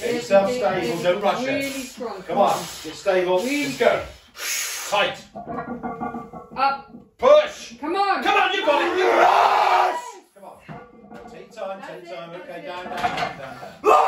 Get yourself stable, don't rush really it. strong. Come on, get stable. Really Let's go. Tight. Up. Push. Come on. Come on, you got it. Yes! Come on. Take time, take time. Okay, down, down,